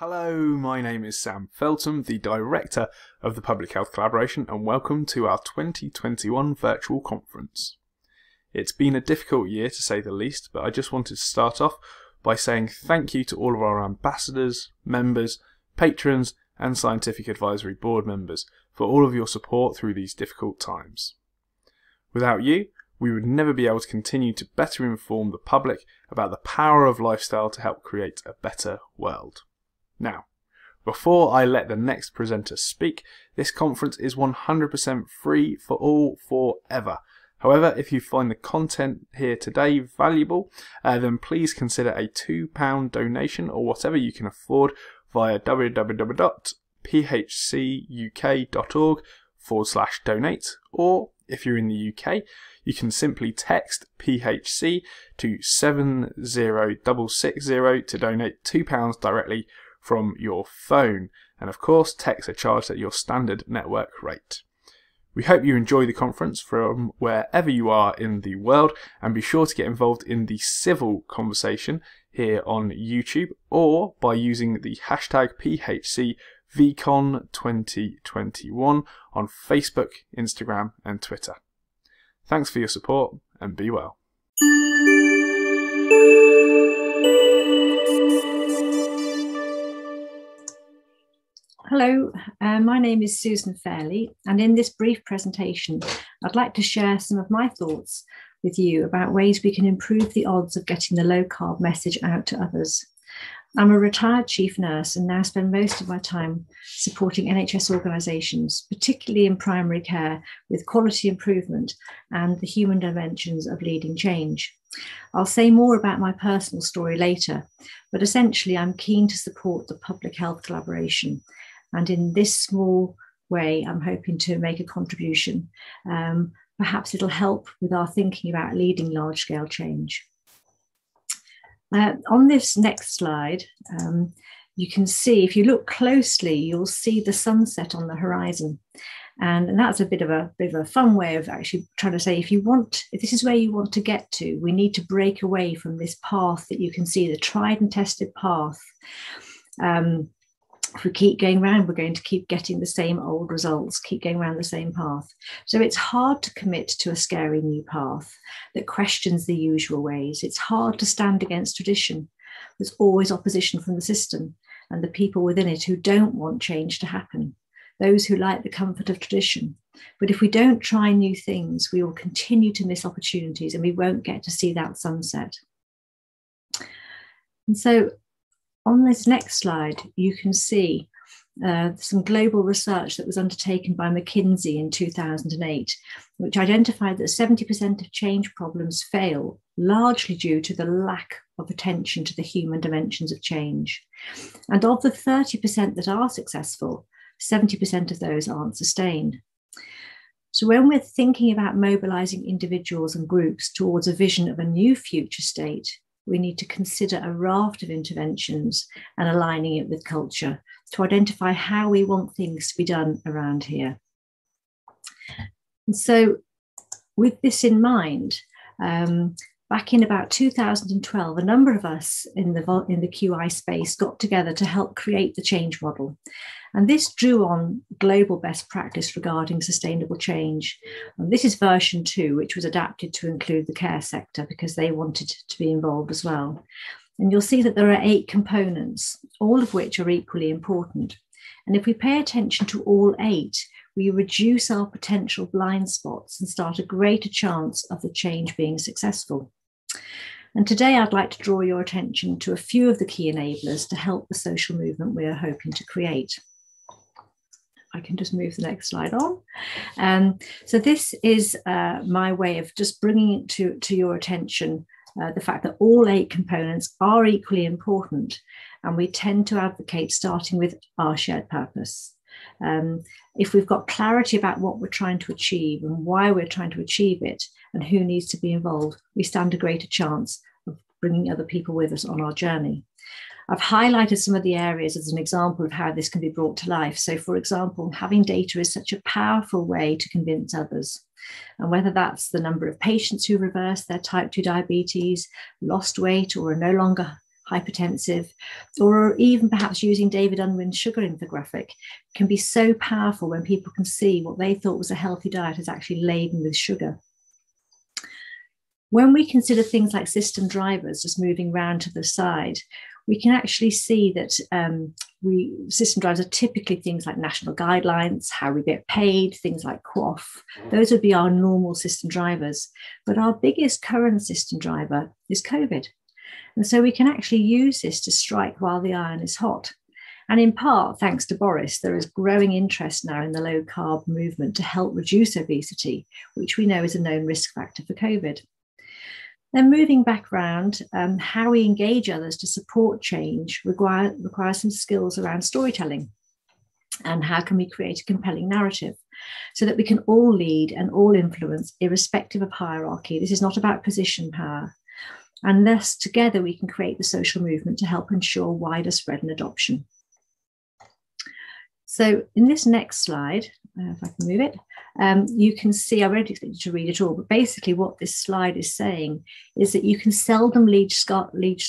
Hello, my name is Sam Feltham, the Director of the Public Health Collaboration, and welcome to our 2021 virtual conference. It's been a difficult year to say the least, but I just wanted to start off by saying thank you to all of our ambassadors, members, patrons, and scientific advisory board members for all of your support through these difficult times. Without you, we would never be able to continue to better inform the public about the power of lifestyle to help create a better world. Now, before I let the next presenter speak, this conference is 100% free for all forever. However, if you find the content here today valuable, uh, then please consider a £2 donation or whatever you can afford via www.phcuk.org forward slash donate. Or if you're in the UK, you can simply text PHC to 70660 to donate £2 directly from your phone. And of course, texts are charged at your standard network rate. We hope you enjoy the conference from wherever you are in the world and be sure to get involved in the civil conversation here on YouTube or by using the hashtag PHCVCon2021 on Facebook, Instagram and Twitter. Thanks for your support and be well. Hello, uh, my name is Susan Fairlie, and in this brief presentation, I'd like to share some of my thoughts with you about ways we can improve the odds of getting the low carb message out to others. I'm a retired chief nurse and now spend most of my time supporting NHS organisations, particularly in primary care, with quality improvement and the human dimensions of leading change. I'll say more about my personal story later, but essentially, I'm keen to support the public health collaboration and in this small way, I'm hoping to make a contribution. Um, perhaps it'll help with our thinking about leading large scale change. Uh, on this next slide, um, you can see, if you look closely, you'll see the sunset on the horizon. And, and that's a bit of a bit of a fun way of actually trying to say if you want if this is where you want to get to we need to break away from this path that you can see the tried and tested path um, if we keep going around, we're going to keep getting the same old results, keep going around the same path. So it's hard to commit to a scary new path that questions the usual ways. It's hard to stand against tradition. There's always opposition from the system and the people within it who don't want change to happen, those who like the comfort of tradition. But if we don't try new things, we will continue to miss opportunities and we won't get to see that sunset. And so on this next slide, you can see uh, some global research that was undertaken by McKinsey in 2008, which identified that 70% of change problems fail largely due to the lack of attention to the human dimensions of change. And of the 30% that are successful, 70% of those aren't sustained. So, when we're thinking about mobilizing individuals and groups towards a vision of a new future state, we need to consider a raft of interventions and aligning it with culture to identify how we want things to be done around here. And so, with this in mind, um, back in about 2012, a number of us in the, in the QI space got together to help create the change model. And this drew on global best practice regarding sustainable change. And this is version two, which was adapted to include the care sector because they wanted to be involved as well. And you'll see that there are eight components, all of which are equally important. And if we pay attention to all eight, we reduce our potential blind spots and start a greater chance of the change being successful. And today I'd like to draw your attention to a few of the key enablers to help the social movement we are hoping to create. I can just move the next slide on. Um, so this is uh, my way of just bringing it to, to your attention uh, the fact that all eight components are equally important and we tend to advocate starting with our shared purpose. Um, if we've got clarity about what we're trying to achieve and why we're trying to achieve it and who needs to be involved, we stand a greater chance of bringing other people with us on our journey. I've highlighted some of the areas as an example of how this can be brought to life. So, for example, having data is such a powerful way to convince others. And whether that's the number of patients who reverse their type 2 diabetes, lost weight, or are no longer hypertensive, or even perhaps using David Unwin's sugar infographic can be so powerful when people can see what they thought was a healthy diet is actually laden with sugar. When we consider things like system drivers just moving round to the side, we can actually see that um, we system drivers are typically things like national guidelines, how we get paid, things like QOF. Those would be our normal system drivers. But our biggest current system driver is COVID. And so we can actually use this to strike while the iron is hot. And in part, thanks to Boris, there is growing interest now in the low carb movement to help reduce obesity, which we know is a known risk factor for COVID. Then moving back around, um, how we engage others to support change require, requires some skills around storytelling. And how can we create a compelling narrative so that we can all lead and all influence, irrespective of hierarchy? This is not about position power. And thus, together, we can create the social movement to help ensure wider spread and adoption. So, in this next slide, uh, if I can move it, um, you can see, I won't expect you to read it all, but basically what this slide is saying is that you can seldom lead, lead,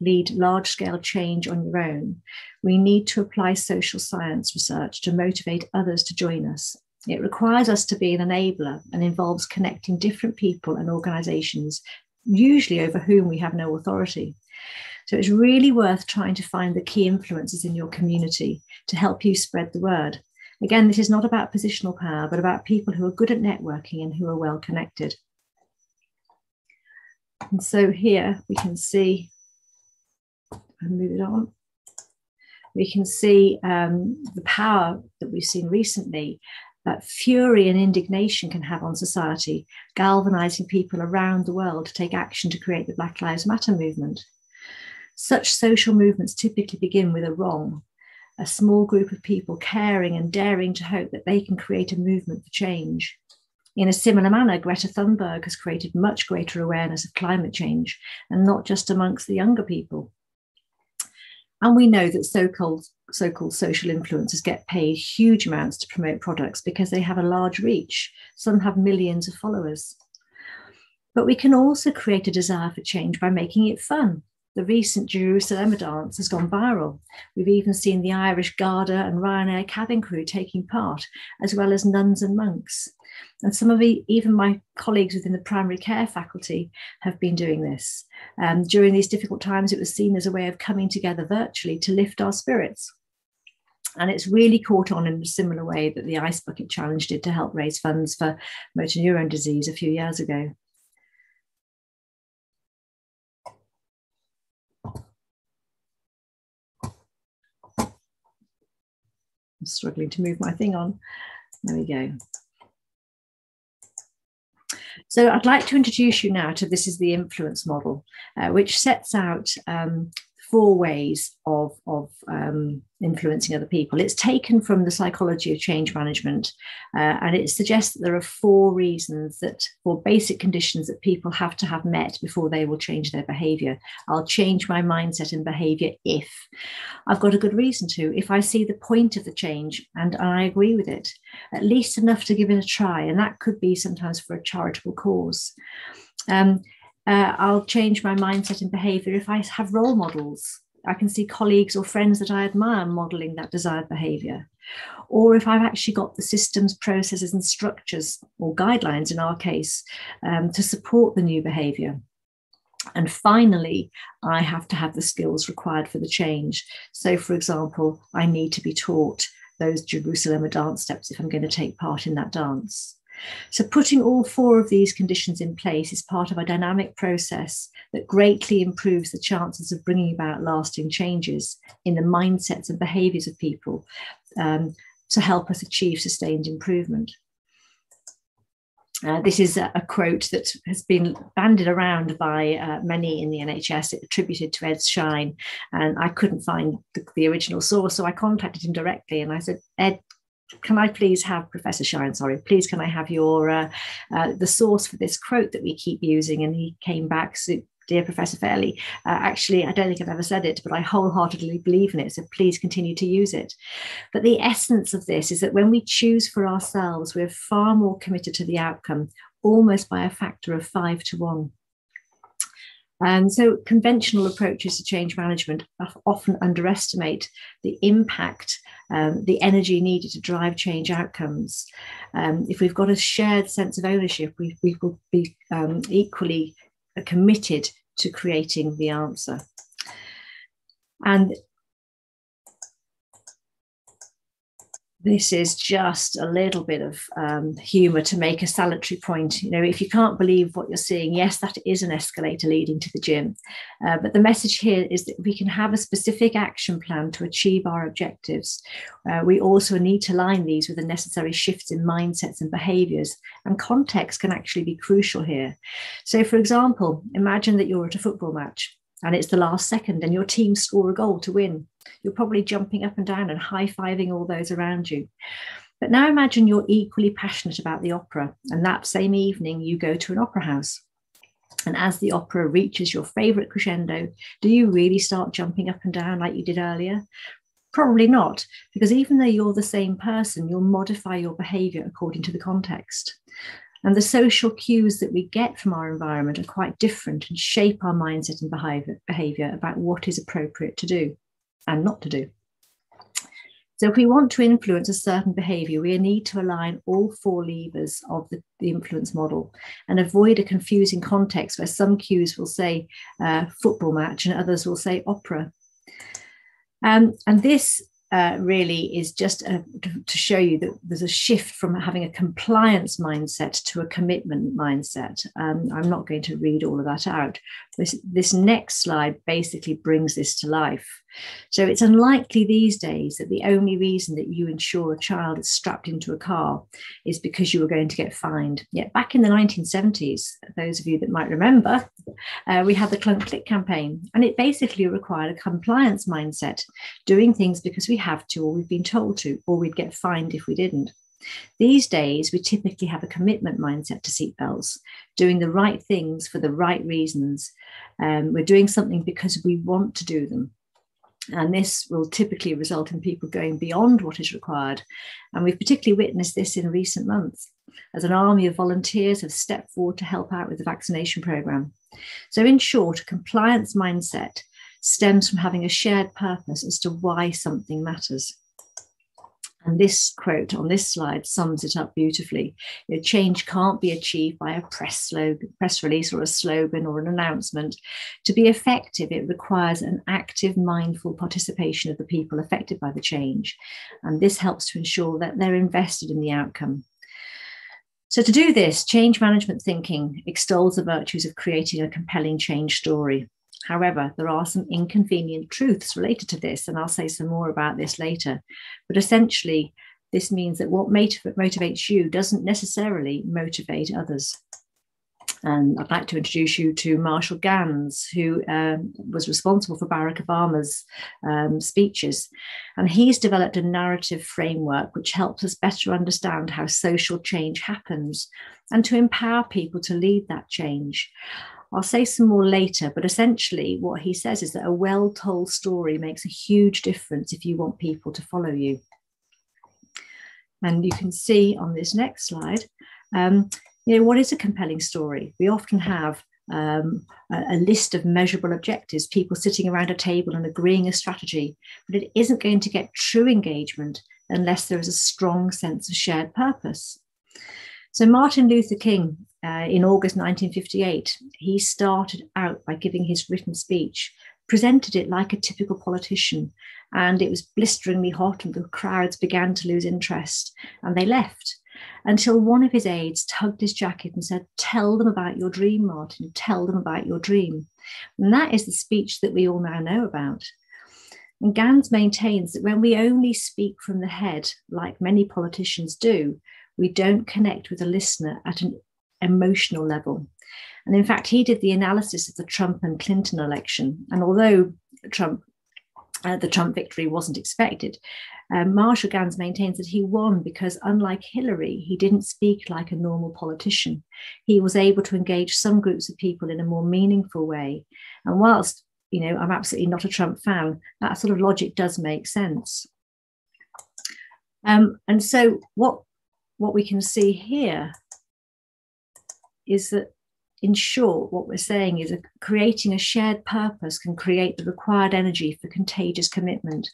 lead large scale change on your own. We need to apply social science research to motivate others to join us. It requires us to be an enabler and involves connecting different people and organizations, usually over whom we have no authority. So it's really worth trying to find the key influences in your community to help you spread the word. Again, this is not about positional power, but about people who are good at networking and who are well connected. And so here we can see, and move it on, we can see um, the power that we've seen recently that fury and indignation can have on society, galvanizing people around the world to take action to create the Black Lives Matter movement. Such social movements typically begin with a wrong, a small group of people caring and daring to hope that they can create a movement for change. In a similar manner, Greta Thunberg has created much greater awareness of climate change, and not just amongst the younger people. And we know that so-called, so-called social influencers get paid huge amounts to promote products because they have a large reach. Some have millions of followers. But we can also create a desire for change by making it fun the recent Jerusalem dance has gone viral. We've even seen the Irish Garda and Ryanair cabin crew taking part, as well as nuns and monks. And some of the, even my colleagues within the primary care faculty have been doing this. Um, during these difficult times, it was seen as a way of coming together virtually to lift our spirits. And it's really caught on in a similar way that the Ice Bucket Challenge did to help raise funds for motor neurone disease a few years ago. I'm struggling to move my thing on. There we go. So I'd like to introduce you now to this is the influence model, uh, which sets out um, four ways of, of um, influencing other people. It's taken from the psychology of change management, uh, and it suggests that there are four reasons that, for basic conditions that people have to have met before they will change their behavior. I'll change my mindset and behavior if I've got a good reason to, if I see the point of the change and I agree with it, at least enough to give it a try. And that could be sometimes for a charitable cause. Um, uh, I'll change my mindset and behavior if I have role models. I can see colleagues or friends that I admire modeling that desired behavior. Or if I've actually got the systems, processes, and structures, or guidelines in our case, um, to support the new behavior. And finally, I have to have the skills required for the change. So, for example, I need to be taught those Jerusalem dance steps if I'm going to take part in that dance. So, putting all four of these conditions in place is part of a dynamic process that greatly improves the chances of bringing about lasting changes in the mindsets and behaviors of people um, to help us achieve sustained improvement. Uh, this is a, a, quote that has been banded around by uh, many in the NHS, attributed to Ed Schein, and I couldn't find the, the, original source, so I contacted him directly and I said, Ed, can I please have Professor Schein? Sorry, please can I have your uh, uh, the source for this quote that we keep using? And he came back. So, Dear Professor Fairlie, uh, actually, I don't think I've ever said it, but I wholeheartedly believe in it. So please continue to use it. But the essence of this is that when we choose for ourselves, we're far more committed to the outcome, almost by a factor of five to one. And so, conventional approaches to change management often underestimate the impact, um, the energy needed to drive change outcomes. Um, if we've got a shared sense of ownership, we, we will be um, equally committed to creating the answer. And this is just a little bit of um, humor to make a salutary point. You know, if you can't believe what you're seeing, yes, that is an escalator leading to the gym. Uh, but the message here is that we can have a specific action plan to achieve our objectives. Uh, we also need to line these with the necessary shifts in mindsets and behaviors, and context can actually be crucial here. So, for example, imagine that you're at a football match and it's the last second and your team score a goal to win. You're probably jumping up and down and high fiving all those around you. But now imagine you're equally passionate about the opera, and that same evening you go to an opera house. And as the opera reaches your favorite crescendo, do you really start jumping up and down like you did earlier? Probably not, because even though you're the same person, you'll modify your behavior according to the context. And the social cues that we get from our environment are quite different and shape our mindset and behavior, about what is appropriate to do and not to do. So, if we want to influence a certain behavior, we need to align all four levers of the, the influence model and avoid a confusing context where some cues will say uh, football match and others will say opera. Um, and this uh, really is just a, to, show you that there's a shift from having a compliance mindset to a commitment mindset. Um, I'm not going to read all of that out. This, this next slide basically brings this to life. So it's unlikely these days that the only reason that you ensure a child is strapped into a car is because you are going to get fined. Yet back in the 1970s, those of you that might remember, uh, we had the Clunk Click campaign, and it basically required a compliance mindset, doing things because we have to or we've been told to, or we'd get fined if we didn't. These days, we typically have a commitment mindset to seatbelts, doing the right things for the right reasons. Um, we're doing something because we want to do them. And this will typically result in people going beyond what is required. And we've particularly witnessed this in recent months as an army of volunteers have stepped forward to help out with the vaccination programme. So, in short, a compliance mindset stems from having a shared purpose as to why something matters. And this quote on this slide sums it up beautifully. You know, change can't be achieved by a press slogan, press release or a slogan or an announcement. To be effective, it requires an active, mindful participation of the people affected by the change. And this helps to ensure that they're invested in the outcome. So, to do this, change management thinking extols the virtues of creating a compelling change story. However, there are some inconvenient truths related to this, and I'll say some more about this later. But essentially, this means that what motivates you doesn't necessarily motivate others. And I'd like to introduce you to Marshall Ganz, who um, was responsible for Barack Obama's um, speeches. And he's developed a narrative framework which helps us better understand how social change happens and to empower people to lead that change. I'll say some more later, but essentially, what he says is that a well told story makes a huge difference if you want people to follow you. And you can see on this next slide, um, you know, what is a compelling story? We often have um, a, a, list of measurable objectives, people sitting around a table and agreeing a strategy, but it isn't going to get true engagement unless there is a strong sense of shared purpose. So, Martin Luther King uh, in August 1958, he started out by giving his written speech, presented it like a typical politician, and it was blisteringly hot, and the crowds began to lose interest, and they left until one of his aides tugged his jacket and said, Tell them about your dream, Martin, tell them about your dream. And that is the speech that we all now know about. And Ganz maintains that when we only speak from the head, like many politicians do, we don't connect with a listener at an emotional level. And in fact, he did the analysis of the Trump and Clinton election. And although Trump, uh, the Trump victory wasn't expected, um, Marshall Ganz maintains that he won because, unlike Hillary, he didn't speak like a normal politician. He was able to engage some groups of people in a more meaningful way. And whilst, you know, I'm absolutely not a Trump fan, that sort of logic does make sense. Um, and so, what what we can see here is that in short, what we're saying is creating a shared purpose can create the required energy for contagious commitment.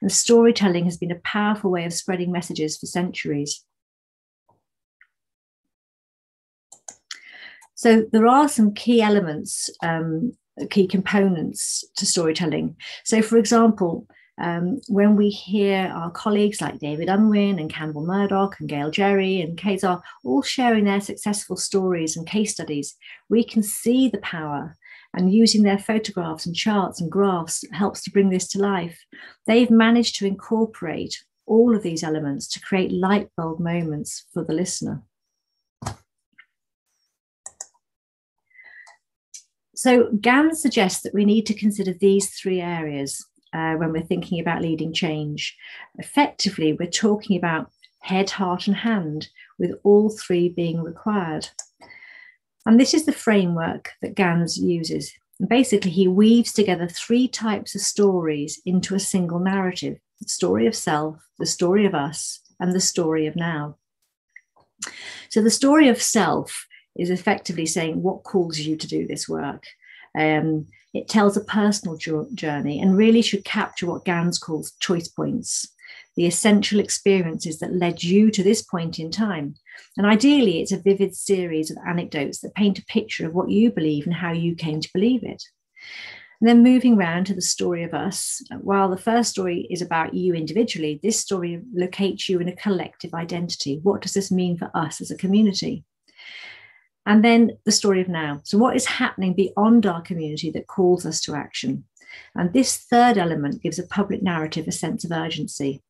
And storytelling has been a powerful way of spreading messages for centuries. So there are some key elements, um, key components to storytelling. So, for example, um, when we hear our colleagues like David Unwin and Campbell Murdoch and Gail Jerry and Kazar all sharing their successful stories and case studies, we can see the power. And using their photographs and charts and graphs helps to bring this to life. They've managed to incorporate all of these elements to create light bulb moments for the listener. So Ganz suggests that we need to consider these three areas uh, when we're thinking about leading change. Effectively, we're talking about head, heart, and hand, with all three being required. And this is the framework that Ganz uses. And basically, he weaves together three types of stories into a single narrative the story of self, the story of us, and the story of now. So, the story of self is effectively saying what calls you to do this work. Um, it tells a personal journey and really should capture what Ganz calls choice points, the essential experiences that led you to this point in time. And ideally, it's a vivid series of anecdotes that paint a picture of what you believe and how you came to believe it. And then moving round to the story of us, while the first story is about you individually, this story locates you in a collective identity. What does this mean for us as a community? And then the story of now. So, what is happening beyond our community that calls us to action? And this third element gives a public narrative a sense of urgency.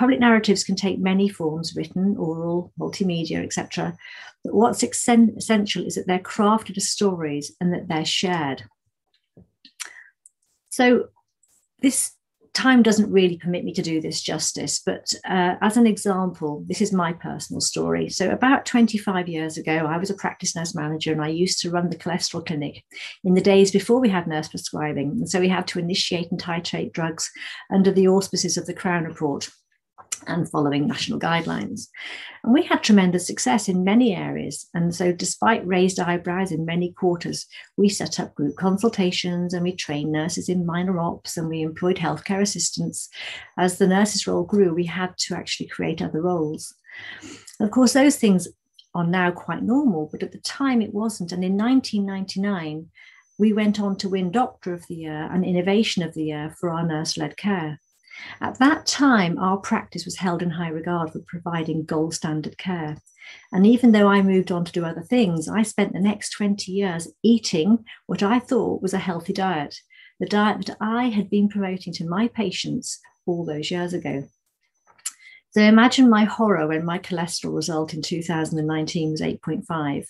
Public narratives can take many forms written, oral, multimedia, etc. But what's essential is that they're crafted as stories and that they're shared. So, this time doesn't really permit me to do this justice, but uh, as an example, this is my personal story. So, about 25 years ago, I was a practice nurse manager and I used to run the cholesterol clinic in the days before we had nurse prescribing. And so, we had to initiate and titrate drugs under the auspices of the Crown Report and following national guidelines. And we had tremendous success in many areas. And so, despite raised eyebrows in many quarters, we set up group consultations and we trained nurses in minor ops and we employed healthcare assistants. As the nurses' role grew, we had to actually create other roles. of course, those things are now quite normal, but at the time it wasn't. And in 1999, we went on to win Doctor of the Year and Innovation of the Year for our nurse led care. At that time, our practice was held in high regard for providing gold standard care. And even though I moved on to do other things, I spent the next 20 years eating what I thought was a healthy diet, the diet that I had been promoting to my patients all those years ago. So imagine my horror when my cholesterol result in 2019 was 8.5.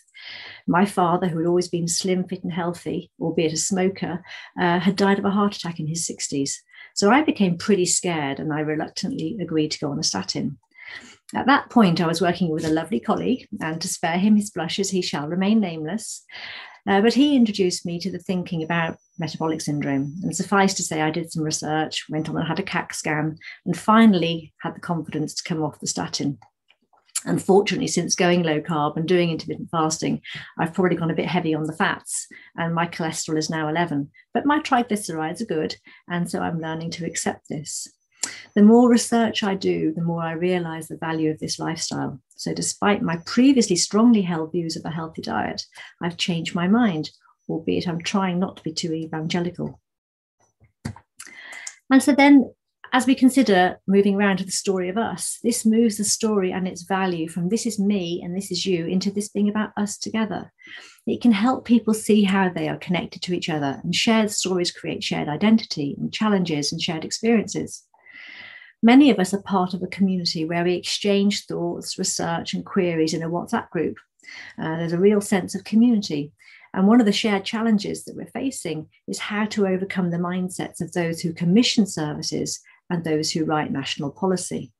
My father, who had always been slim, fit, and healthy, albeit a smoker, uh, had died of a heart attack in his 60s. So I became pretty scared and I reluctantly agreed to go on a statin. At that point, I was working with a lovely colleague, and to spare him his blushes, he shall remain nameless. Uh, but he introduced me to the thinking about metabolic syndrome. And suffice to say, I did some research, went on and had a CAC scan, and finally had the confidence to come off the statin. Unfortunately, since going low carb and doing intermittent fasting, I've probably gone a bit heavy on the fats, and my cholesterol is now 11. But my triglycerides are good, and so I'm learning to accept this. The more research I do, the more I realize the value of this lifestyle. So, despite my previously strongly held views of a healthy diet, I've changed my mind, albeit I'm trying not to be too evangelical. And so then as we consider moving around to the story of us, this moves the story and its value from this is me and this is you into this being about us together. It can help people see how they are connected to each other, and shared stories create shared identity and challenges and shared experiences. Many of us are part of a community where we exchange thoughts, research, and queries in a WhatsApp group. Uh, there's a real sense of community. And one of the shared challenges that we're facing is how to overcome the mindsets of those who commission services and those who write national policy.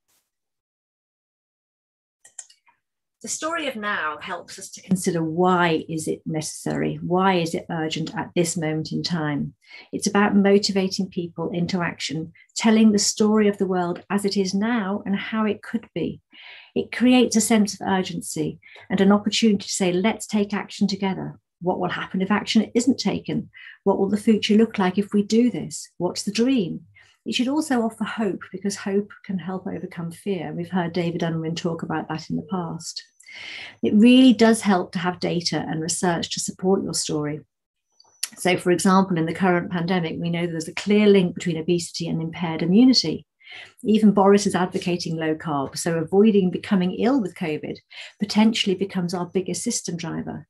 The story of now helps us to consider why is it necessary? Why is it urgent at this moment in time? It's about motivating people into action, telling the story of the world as it is now and how it could be. It creates a sense of urgency and an opportunity to say, let's take action together. What will happen if action isn't taken? What will the future look like if we do this? What's the dream? It should also offer hope because hope can help overcome fear. We've heard David Unwin talk about that in the past. It really does help to have data and research to support your story. So, for example, in the current pandemic, we know there's a clear link between obesity and impaired immunity. Even Boris is advocating low carb, so avoiding becoming ill with COVID potentially becomes our biggest system driver.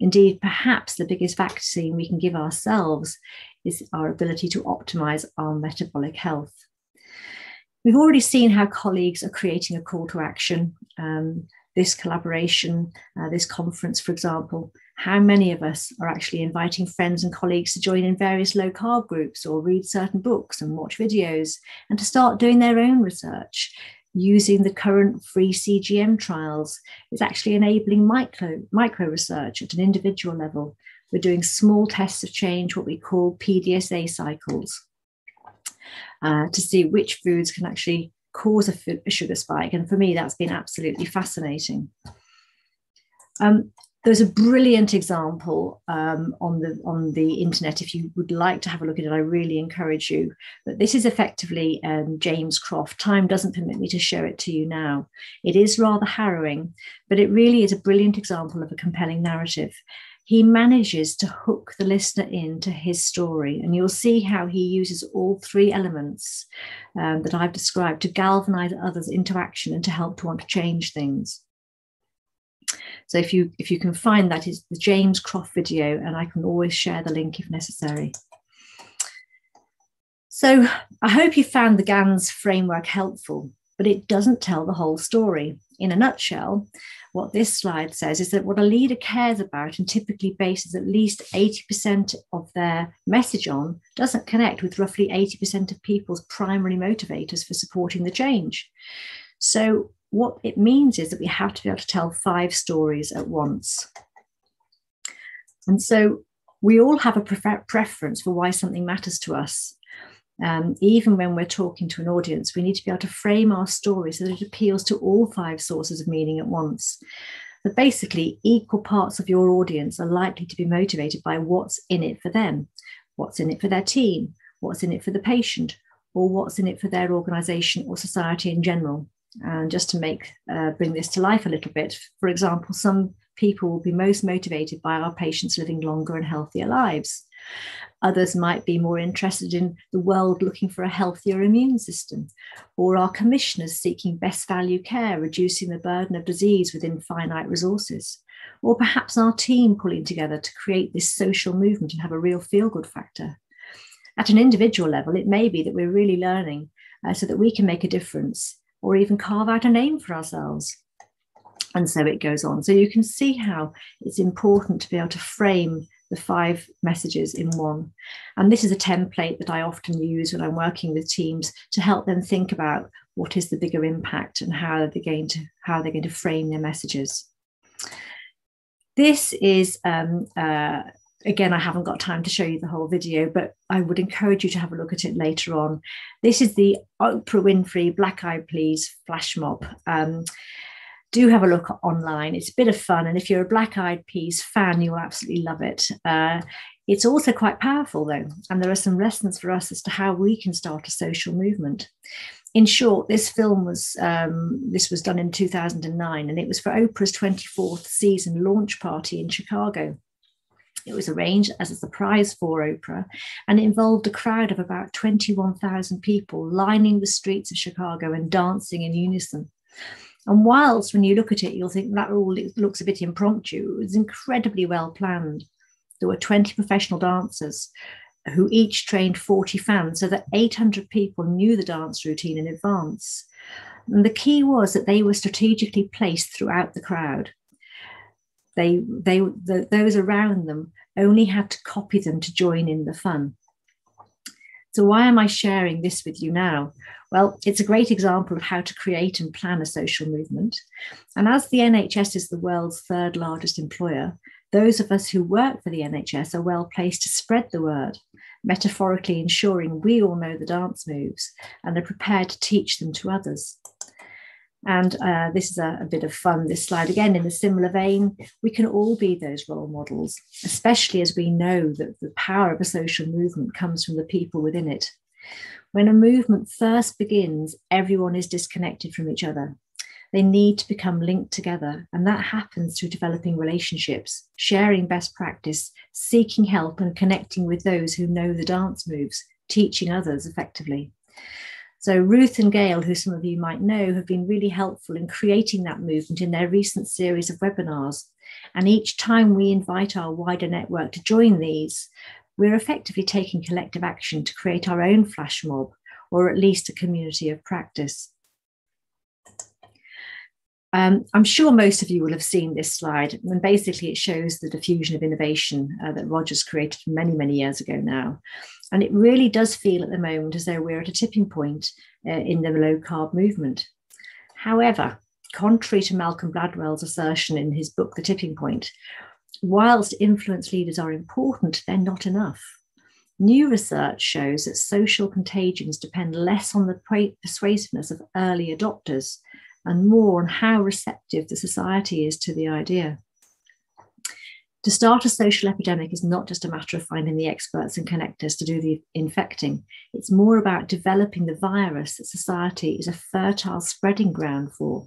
Indeed, perhaps the biggest vaccine we can give ourselves is our ability to optimize our metabolic health. We've already seen how colleagues are creating a call to action. Um, this collaboration, uh, this conference, for example, how many of us are actually inviting friends and colleagues to join in various low carb groups or read certain books and watch videos and to start doing their own research using the current free CGM trials is actually enabling micro, micro research at an individual level. We're doing small tests of change, what we call PDSA cycles, uh, to see which foods can actually cause a, food, a, sugar spike. And for me, that's been absolutely fascinating. Um, there's a brilliant example um, on the on the internet. If you would like to have a look at it, I really encourage you. But this is effectively um, James Croft. Time doesn't permit me to show it to you now. It is rather harrowing, but it really is a brilliant example of a compelling narrative. He manages to hook the listener into his story, and you'll see how he uses all three elements um, that I've described to galvanize others into action and to help to want to change things. So if you if you can find that is the James Croft video, and I can always share the link if necessary. So I hope you found the Ganz framework helpful, but it doesn't tell the whole story. In a nutshell, what this slide says is that what a leader cares about and typically bases at least 80% of their message on doesn't connect with roughly 80% of people's primary motivators for supporting the change. So what it means is that we have to be able to tell five stories at once. And so we all have a prefer- preference for why something matters to us. Um, even when we're talking to an audience, we need to be able to frame our story so that it appeals to all five sources of meaning at once. But basically, equal parts of your audience are likely to be motivated by what's in it for them, what's in it for their team, what's in it for the patient, or what's in it for their organization or society in general. And just to make uh, bring this to life a little bit, for example, some people will be most motivated by our patients living longer and healthier lives. Others might be more interested in the world looking for a healthier immune system, or our commissioners seeking best value care, reducing the burden of disease within finite resources, or perhaps our team pulling together to create this social movement and have a real feel good factor. At an individual level, it may be that we're really learning uh, so that we can make a difference or even carve out a name for ourselves. And so it goes on. So you can see how it's important to be able to frame the five messages in one. And this is a template that I often use when I'm working with teams to help them think about what is the bigger impact and how they're going to how they're going to frame their messages. This is um, uh, again, I haven't got time to show you the whole video, but I would encourage you to have a look at it later on. This is the Oprah Winfrey Black Eyed Peas flash mob. Um, do have a look online. It's a bit of fun. And if you're a Black Eyed Peas fan, you'll absolutely love it. Uh, it's also quite powerful, though. And there are some lessons for us as to how we can start a social movement. In short, this film was um, this was done in 2009, and it was for Oprah's 24th season launch party in Chicago. It was arranged as a surprise for Oprah and it involved a crowd of about 21,000 people lining the streets of Chicago and dancing in unison. And whilst when you look at it, you'll think that all looks a bit impromptu, it was incredibly well planned. There were 20 professional dancers who each trained 40 fans so that 800 people knew the dance routine in advance. And the key was that they were strategically placed throughout the crowd. They, they, the, those around them only had to copy them to join in the fun. So, why am I sharing this with you now? Well, it's a great example of how to create and plan a social movement. And as the NHS is the world's third largest employer, those of us who work for the NHS are well placed to spread the word, metaphorically ensuring we all know the dance moves and are prepared to teach them to others. And uh, this is a, a, bit of fun, this slide. Again, in a similar vein, we can all be those role models, especially as we know that the power of a social movement comes from the people within it. When a movement first begins, everyone is disconnected from each other. They need to become linked together, and that happens through developing relationships, sharing best practice, seeking help, and connecting with those who know the dance moves, teaching others effectively. So, Ruth and Gail, who some of you might know, have been really helpful in creating that movement in their recent series of webinars. And each time we invite our wider network to join these, we're effectively taking collective action to create our own flash mob, or at least a community of practice. Um, I'm sure most of you will have seen this slide, and basically it shows the diffusion of innovation uh, that Rogers created many, many years ago now. And it really does feel at the moment as though we're at a tipping point uh, in the low carb movement. However, contrary to Malcolm Gladwell's assertion in his book, The Tipping Point, whilst influence leaders are important, they're not enough. New research shows that social contagions depend less on the persuasiveness of early adopters and more on how receptive the society is to the idea. To start a social epidemic is not just a matter of finding the experts and connectors to do the infecting. It's more about developing the virus that society is a fertile spreading ground for.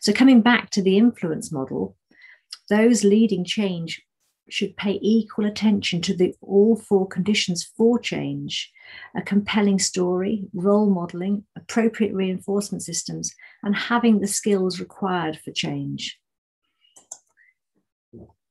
So, coming back to the influence model, those leading change should pay equal attention to the all four conditions for change a compelling story, role modeling, appropriate reinforcement systems, and having the skills required for change.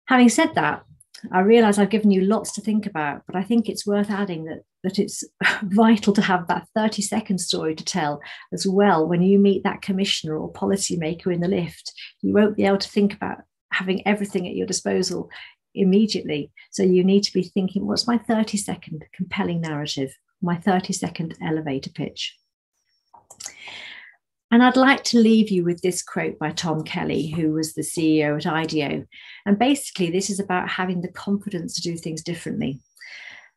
Having said that, I realize I've given you lots to think about, but I think it's worth adding that, that it's vital to have that 30 second story to tell as well when you meet that commissioner or policymaker in the lift. You won't be able to think about having everything at your disposal immediately. So you need to be thinking, what's my 30 second compelling narrative, my 30 second elevator pitch? And I'd like to leave you with this quote by Tom Kelley, who was the CEO at IDEO. And basically, this is about having the confidence to do things differently.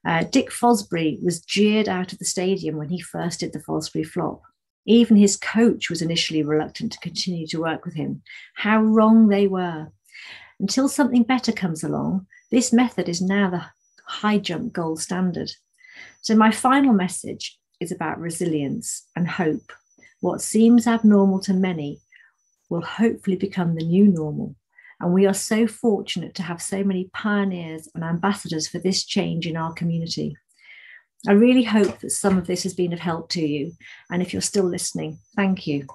Uh, Dick Fosbury was jeered out of the stadium when he first did the Fosbury flop. Even his coach was initially reluctant to continue to work with him. How wrong they were. Until something better comes along, this method is now the high jump gold standard. So, my final message is about resilience and hope. What seems abnormal to many will hopefully become the new normal. And we are so fortunate to have so many pioneers and ambassadors for this change in our community. I really hope that some of this has been of help to you. And if you're still listening, thank you.